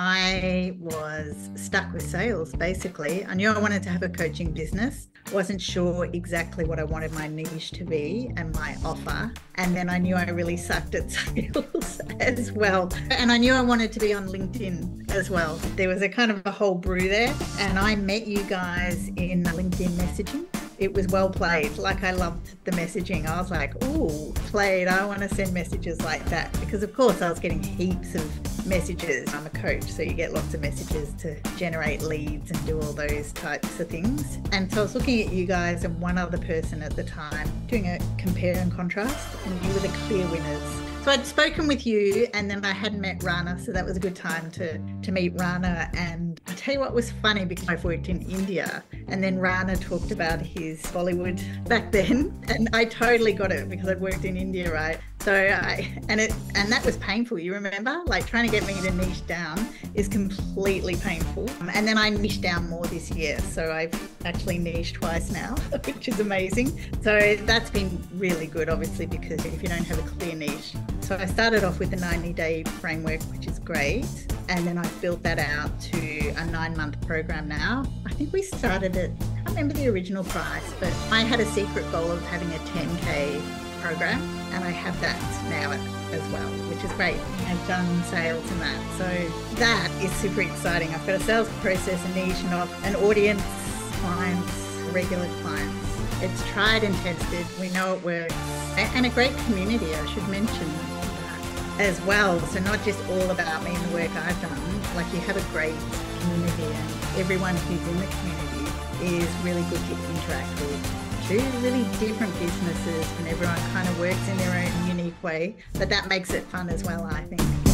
I was stuck with sales basically. I knew I wanted to have a coaching business, wasn't sure exactly what I wanted my niche to be and my offer. And then I knew I really sucked at sales as well. And I knew I wanted to be on LinkedIn as well. There was a kind of a whole brew there. And I met you guys in LinkedIn messaging it was well played. Like I loved the messaging. I was like, oh, played. I want to send messages like that because, of course, I was getting heaps of messages. I'm a coach, so you get lots of messages to generate leads and do all those types of things. And so I was looking at you guys and one other person at the time doing a compare and contrast, and you were the clear winners. So I'd spoken with you, and then I hadn't met Rana, so that was a good time to to meet Rana. And I tell you what was funny because I've worked in India, and then Rana talked about his Bollywood back then, and I totally got it because I'd worked in India, right? So I and it and that was painful. You remember, like trying to get me to niche down is completely painful. Um, and then I niched down more this year, so I've actually niched twice now, which is amazing. So that's been really good, obviously, because if you don't have a clear niche. So I started off with the 90 day framework, which is great, and then I've built that out to a nine month program now. I think we started at I remember the original price, but I had a secret goal of having a 10k program, and I have that now as well, which is great. I've done sales and that, so that is super exciting. I've got a sales process, a niche, and an audience, clients, regular clients. It's tried and tested. We know it works, and a great community. I should mention as well. So not just all about me and the work I've done. Like you have a great community, and everyone who's in the community is really good to interact with two really different businesses and everyone kind of works in their own unique way. But that makes it fun as well, I think.